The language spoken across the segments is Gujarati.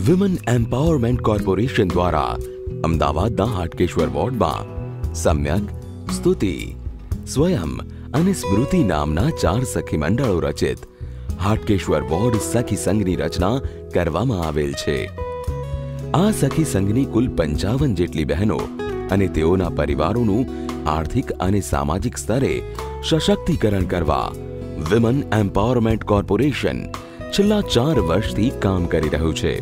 વિમન એમ્પાવરમેન્ટ કોર્પોરેશન દ્વારા અમદાવાદના હાટકેશ્વર વોર્ડમાં સમ્યક સ્તુતિ સ્વયં અને સ્મૃતિ નામના ચાર સખી મંડળો રચિત હાટકેશ્વર વોર્ડ સખી સંઘની રચના કરવામાં આવેલ છે આ સખી સંઘની કુલ પંચાવન જેટલી બહેનો અને તેઓના પરિવારોનું આર્થિક અને સામાજિક સ્તરે સશક્તિકરણ કરવા વિમન એમ્પાવરમેન્ટ કોર્પોરેશન છેલ્લા ચાર વર્ષથી કામ કરી રહ્યું છે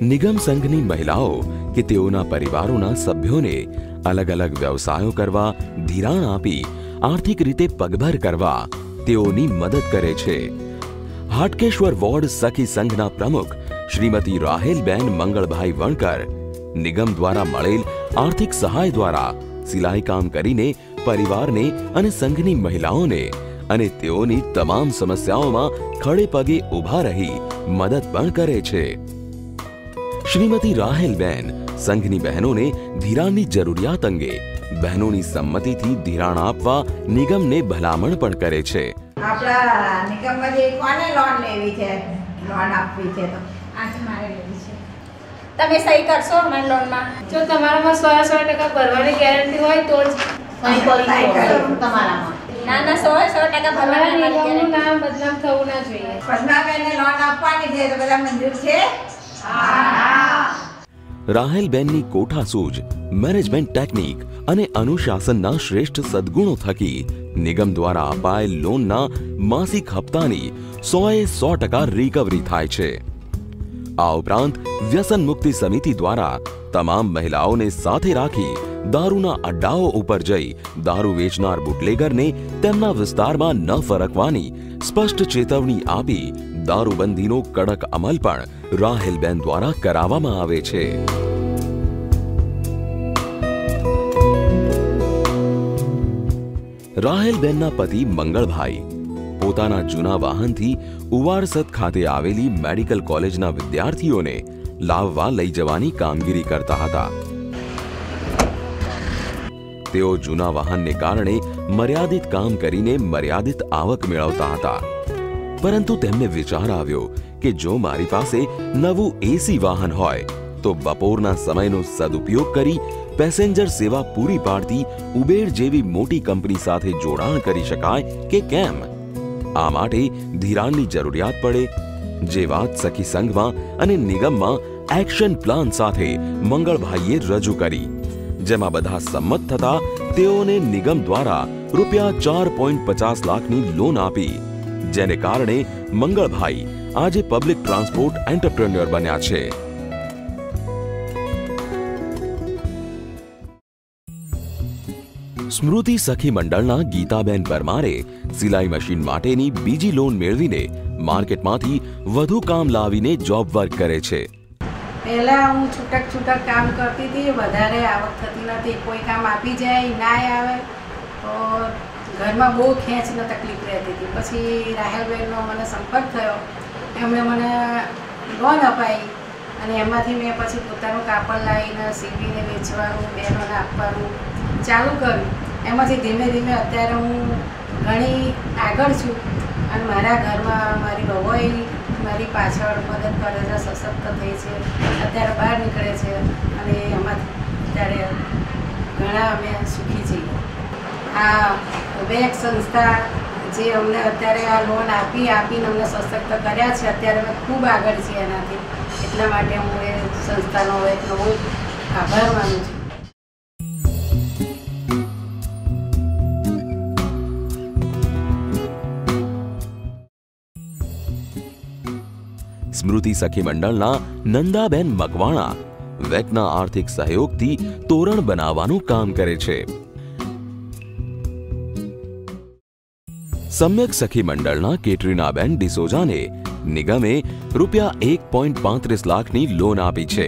નિગમ સંઘની મહિલાઓ કે તેઓના પરિવારોના સભ્યોને અલગ અલગ વ્યવસાયો કરવા, ધિરાણ આપી, આર્થિક રીતે પગભર કરવા તેઓની મદદ કરે છે. હાટકેશ્વર વોર્ડ સખી સંઘના પ્રમુખ શ્રીમતી રાહેલબેન મંગળભાઈ વણકર નિગમ દ્વારા મળેલ આર્થિક સહાય દ્વારા સિલાઈ કામ કરીને પરિવારને અને સંઘની મહિલાઓને અને તેઓની તમામ સમસ્યાઓમાં ખડે પગે ઊભા રહી મદદ પણ કરે છે. શ્રીમતી રાહેલબેન સંઘની બહેનોને ધિરાણની જરૂરિયાત અંગે. બહેનોની સંમતિથી ધિરાણ આપવા નિગમને ભલામણ પણ કરે છે. આપણા નિગમમાંથી કોને લોન લેવી છે? લોન આપવી છે તો. આજે મારે લેવી છે. તમે સહી કરશો અમારી લોનમાં જો તમારામાં સો સો ટકા ભરવાની ગેરંટી હોય તો જ. સહી કરું તમારામાં. ના ના સો સો ટકા ભરવાની નિગમનું નામ બદનામ થવું ના જોઈએ. પદ્માબેનને લોન આપવાની છે તો બધા મંજૂર છે? રાહેલબેનની કોઠાસૂઝ, મેનેજમેન્ટ ટેકનિક અને અનુશાસનના શ્રેષ્ઠ સદગુણો થકી નિગમ દ્વારા અપાયેલ લોનના માસિક હપ્તાની સોએ સો ટકા રિકવરી થાય છે. આ ઉપરાંત વ્યસન મુક્તિ સમિતિ દ્વારા તમામ મહિલાઓને સાથે રાખી દારૂના અડ્ડાઓ ઉપર જઈ દારૂ વેચનાર બુટલેગરને તેમના વિસ્તારમાં ન ફરકવાની સ્પષ્ટ ચેતવણી આપી દારૂબંધીનો કડક અમલ પણ રાહેલબેન દ્વારા કરાવવામાં આવે છે. રાહેલબેનના પતિ મંગળભાઈ પોતાના જૂના વાહનથી ઉવારસદ ખાતે આવેલી મેડિકલ કોલેજના વિદ્યાર્થીઓને લાવવા લઈ જવાની કામગીરી કરતા હતા. તેઓ જૂના વાહનને કારણે મર્યાદિત કામ કરીને મર્યાદિત આવક મેળવતા હતા. પરંતુ તેમને વિચાર આવ્યો કે જો મારી પાસે નવું એસી વાહન હોય, તો બપોરના સમયનો સદુપયોગ કરી પેસેન્જર સેવા પૂરી પાડતી ઉબેર જેવી મોટી કંપની સાથે જોડાણ કરી શકાય કે કેમ? આ માટે ધિરાણની જરૂરિયાત પડે. જે વાત સખી સંઘમાં અને નિગમમાં એક્શન પ્લાન સાથે મંગળભાઈએ રજૂ કરી. જેમાં બધા સંમત થતા તેઓને નિગમ દ્વારા રૂપિયા ચાર પોઈન્ટ પચાસ લાખની લોન આપી. જેને કારણે મંગળભાઈ આજે પબ્લિક ટ્રાન્સપોર્ટ એન્ટરપ્રેન્યોર બન્યા છે. સ્મૃતિ સખી મંડળના ગીતાબેન પરમારે સિલાઈ મશીન માટેની બીજી લોન મેળવીને માર્કેટમાંથી વધુ કામ લાવીને જોબ વર્ક કરે છે. પહેલા હું છૂટક છૂટક કામ કરતી હતી, વધારે આવક થતી નથી, કોઈ કામ આપી જાય, ના આવે, તો ઘરમાં બહુ ખેંચને તકલીફ રહેતી હતી. પછી રાહેલબેનનો મને સંપર્ક થયો. એમણે મને લોન અપાઈ અને એમાંથી મેં પછી પોતાનું કાપડ લાવીને સીવીને વેચવાનું બહેનોને આપવાનું ચાલુ કર્યું. એમાંથી ધીમે ધીમે અત્યારે હું ઘણી આગળ છું અને મારા ઘરમાં મારી વહુએ મારી પાછળ મદદ કરે છે, સશક્ત થઈ છે. અત્યારે બહાર નીકળે છે અને એમાંથી અત્યારે ઘણા અમે સુખી છીએ. આ વેક સંસ્થા જે અમને અત્યારે આ લોન આપી, આપીને અમને સશક્ત કર્યા છે, અત્યારે અમે ખૂબ આગળ છીએ એનાથી. એટલા માટે હું એ સંસ્થાનો એક નવો આભાર માનું છું. સ્મૃતિ સખી મંડળના નંદાબેન મકવાણા વેકના આર્થિક સહયોગથી તોરણ બનાવવાનું કામ કરે છે. સમ્યક સખી મંડળના કેટરીનાબેન ડિસોજાને નિગમે રૂપિયા એક પોઈન્ટ પાંત્રીસ લાખની લોન આપી છે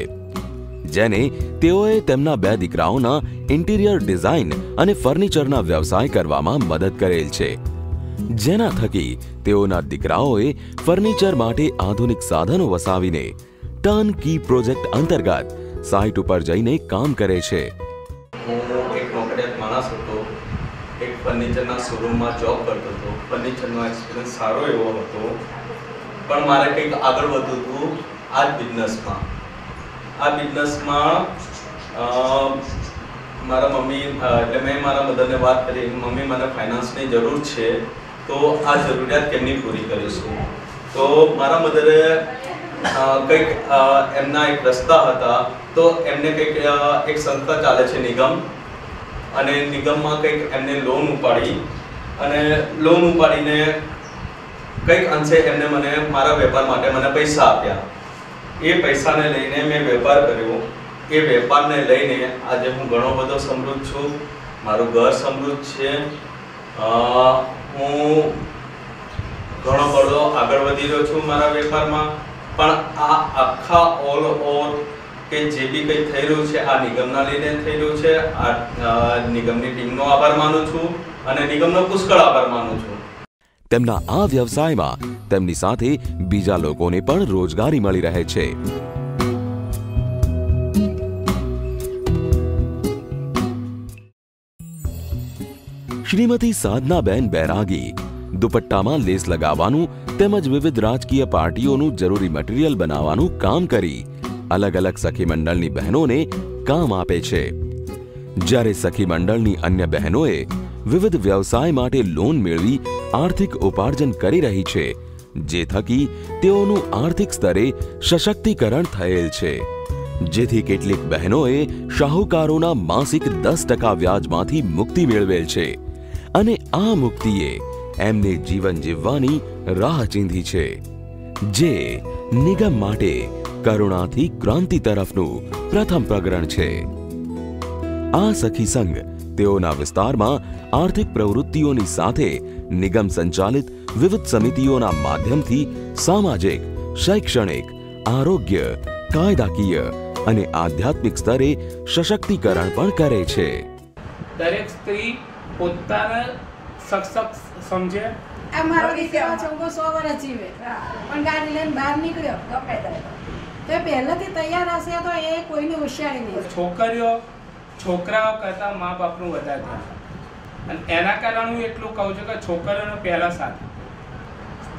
જેને તેઓએ તેમના બે દીકરાઓના ઇન્ટિરિયર ડિઝાઇન અને ફર્નિચરના વ્યવસાય કરવામાં મદદ કરેલ છે જેના થકી તેઓના દીકરાઓએ ફર્નિચર માટે આધુનિક સાધનો વસાવીને ટર્ન કી પ્રોજેક્ટ અંતર્ગત સાઇટ ઉપર જઈને કામ કરે છે ફર્નિચરના શોરૂમમાં જોબ કરતો હતો. ફર્નિચરનો એક્સપિરિયન્સ સારો એવો હતો. પણ મારે કંઈક આગળ વધવું હતું આ જ બિઝનેસમાં આ બિઝનેસમાં મારા મમ્મી એટલે મેં મારા મધરને વાત કરી મમ્મી, મને ફાઇનાન્સની જરૂર છે. તો આ જરૂરિયાત કેમની પૂરી કરીશું? તો મારા મધરે કંઈક એમના એક રસ્તા હતા. તો એમને કંઈક એક સંસ્થા ચાલે છે નિગમ. અને નિગમમાં કંઈક એમને લોન ઉપાડી અને લોન ઉપાડીને કંઈક અંશે એમને મને મારા વેપાર માટે મને પૈસા આપ્યા. એ પૈસાને લઈને મેં વેપાર કર્યો. એ વેપારને લઈને આજે હું ઘણો બધો સમૃદ્ધ છું. મારું ઘર સમૃદ્ધ છે. હું ઘણો બધો આગળ વધી રહ્યો છું મારા વેપારમાં. પણ આ આખા ઓલ ઓવર કે જે બી કંઈ થઈ રહ્યું છે, આ નિગમના લીધે થઈ રહ્યું છે. આ નિગમની ટીમનો આભાર માનું છું અને નિગમનો પુષ્કળ આભાર માનું છું. તેમના આ વ્યવસાયમાં તેમની સાથે બીજા લોકોને પણ રોજગારી મળી રહે છે. શ્રીમતી સાધનાબેન બેરાગી દુપટ્ટામાં લેસ લગાવવાનું તેમજ વિવિધ રાજકીય પાર્ટીઓનું જરૂરી મટીરીયલ બનાવવાનું કામ કરી અલગ અલગ સખી મંડળની બહેનોને કામ આપે છે. જ્યારે સખી મંડળની અન્ય બહેનોએ વિવિધ વ્યવસાય માટે લોન મેળવી આર્થિક ઉપાર્જન કરી રહી છે, જે થકી તેઓનું આર્થિક સ્તરે સશક્તિકરણ થયેલ છે. જેથી કેટલીક બહેનોએ શાહુકારોના માસિક દસ ટકા વ્યાજમાંથી મુક્તિ મેળવેલ છે અને આ મુક્તિએ એમને જીવન જીવવાની રાહ ચીંધી છે. જે નિગમ માટે કરુણાથી ક્રાંતિ તરફનું પ્રથમ પ્રગરણ છે. આ સખી સંઘ તેઓના વિસ્તારમાં આર્થિક પ્રવૃત્તિઓની સાથે નિગમ સંચાલિત વિવિધ સમિતિઓના માધ્યમથી સામાજિક, શૈક્ષણિક, આરોગ્ય, કાયદાકીય અને આધ્યાત્મિક સ્તરે સશક્તિકરણ પણ કરે છે. દરેક સ્ત્રી પોતાને સક્ષમ સમજે આ મારો દીકરો ચૌદો સો વર્ષ જીવે. પણ ગાડી લઈને બહાર નીકળ્યો. ગમે તે. તો પહેલેથી તૈયાર હશે તો એ કોઈની હોશિયારી નહીં. છોકરીઓ છોકરાઓ કરતાં મા બાપનું વધારે ધ્યાન અને એના કારણે હું એટલું કહું છું કે છોકરીઓનો પહેલા સાથ.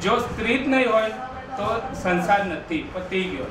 જો સ્ત્રી જ નહીં હોય તો સંસાર નથી પતી ગયો.